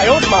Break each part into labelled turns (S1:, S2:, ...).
S1: 哎呦，我的妈。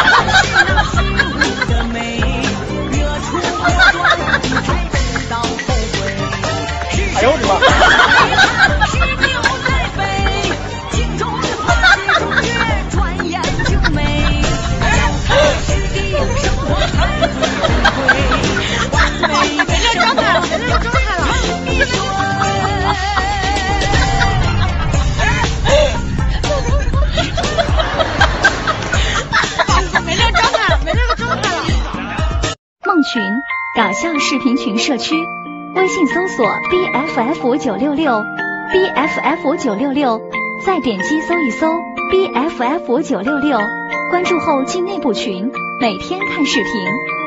S2: 群搞笑视频群社区，微信搜索 BFF 九六六，BFF 九六六，再点击搜一搜 BFF 九六六，关注后进内部群，每天看视频。